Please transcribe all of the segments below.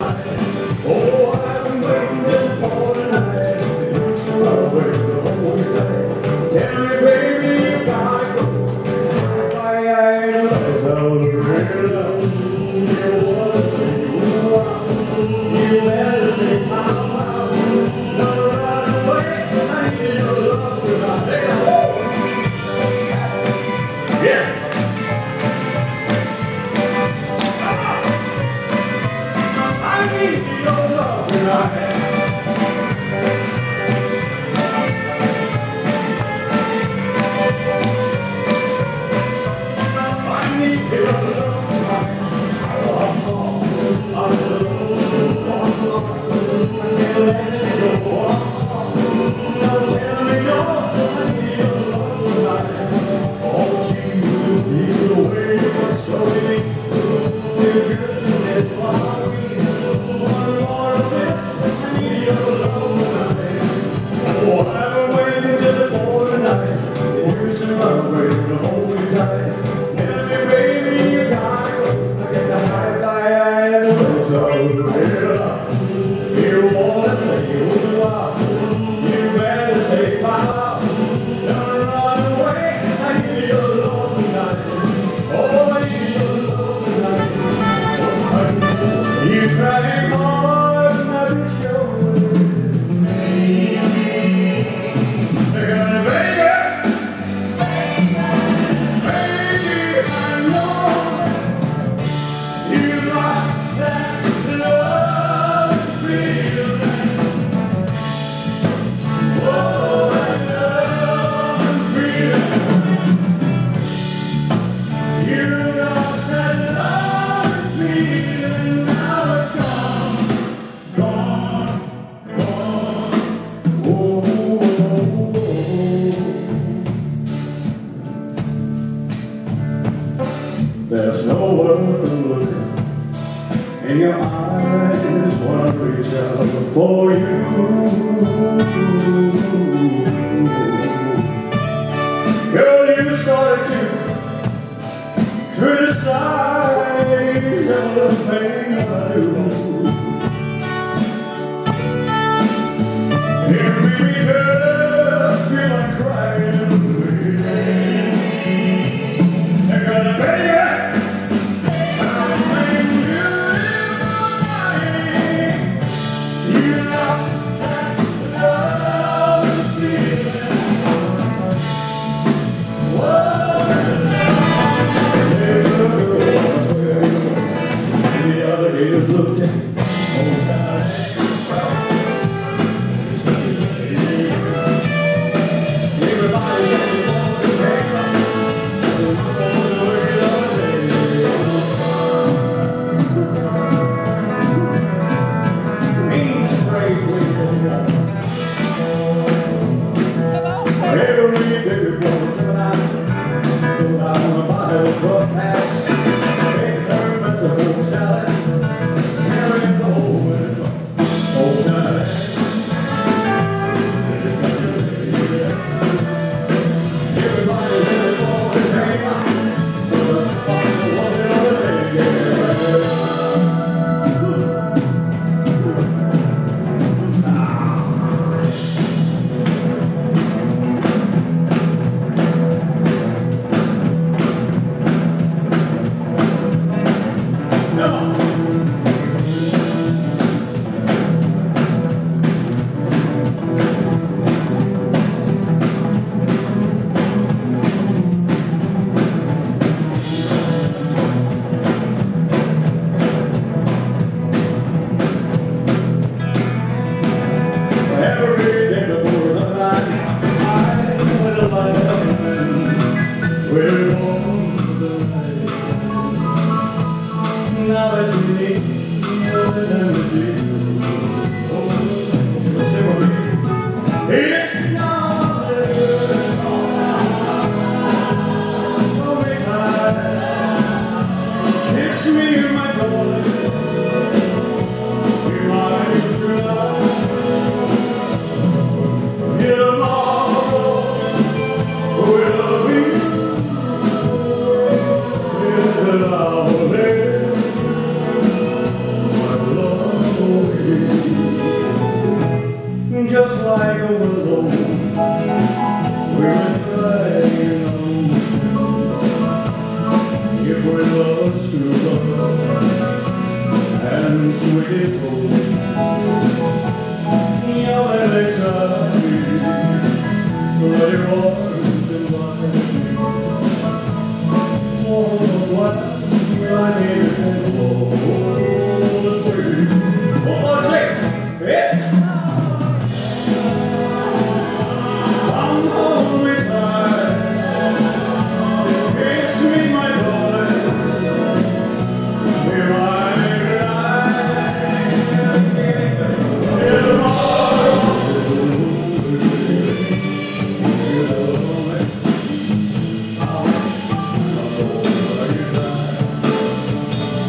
Will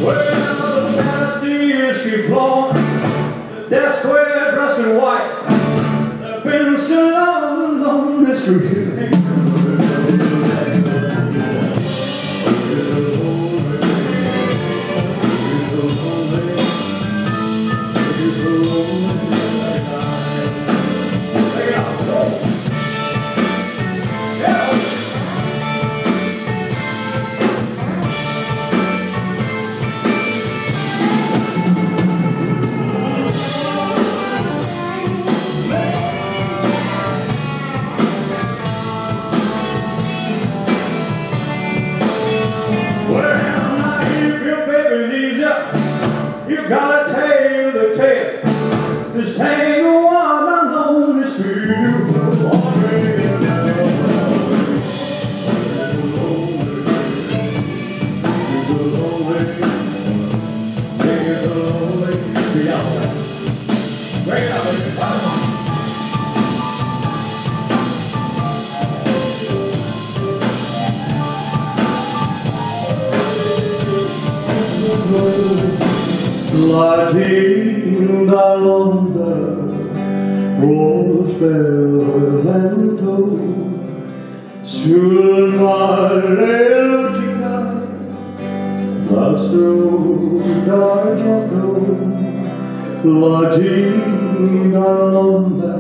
Well, that's the issue born. That's where dressed white. I've been so long, long, it's. Latingalonda, Rospelento, sul mare Elgica, la strada giocò, Latingalonda,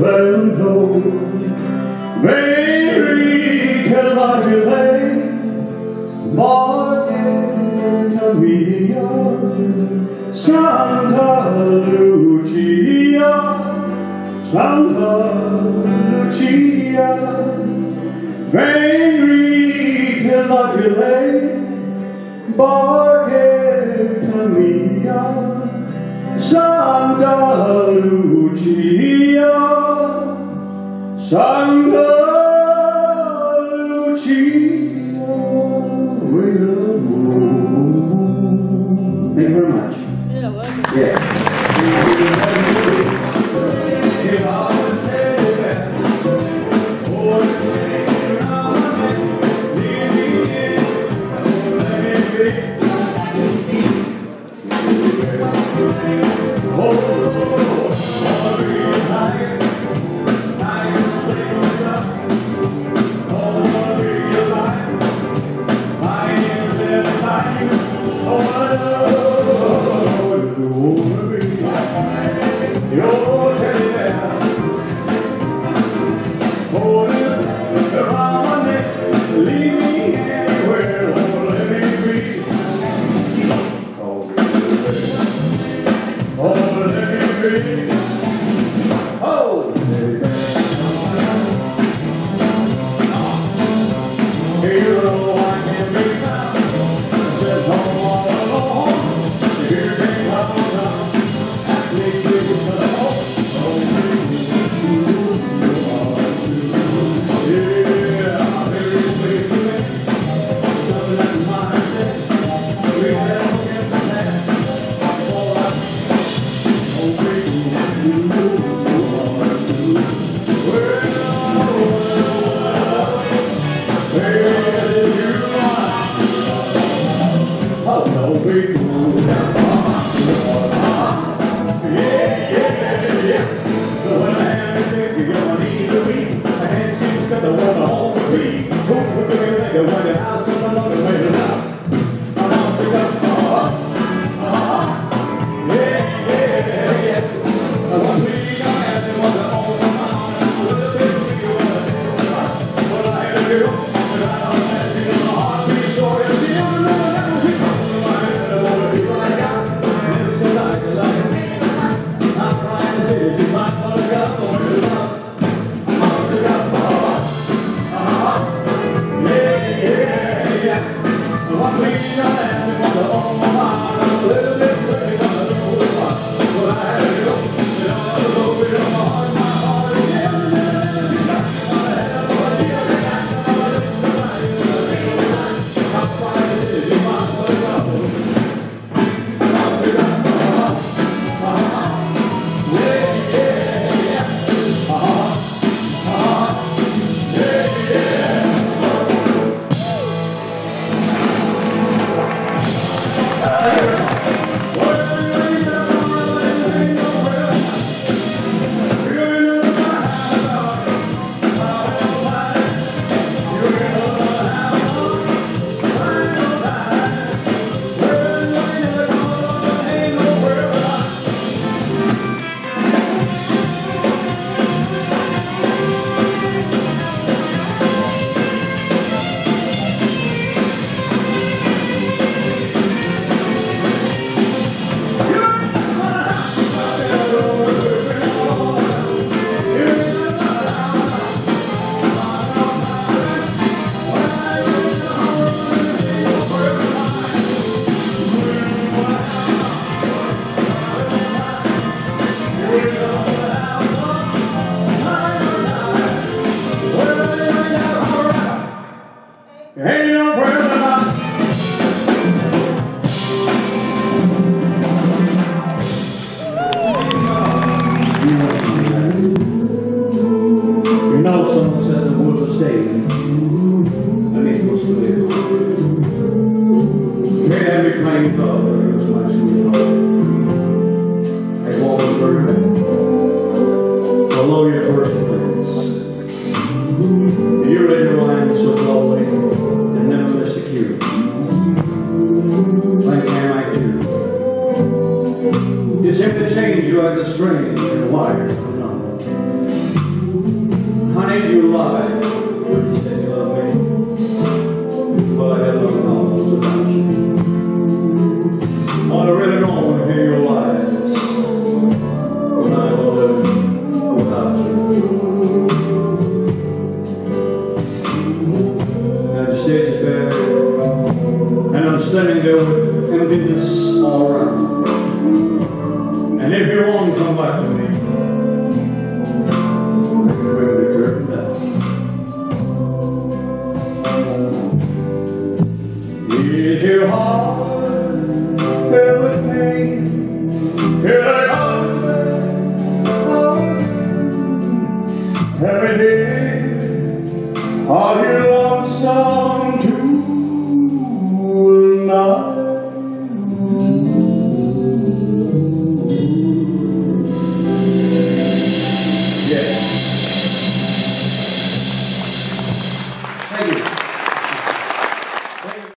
Vento, Mary, can I delay? Maria, Santa Lucia, Santa Lucia, Mary Pilatile, Barqueta Mia, Santa Lucia, Jesús.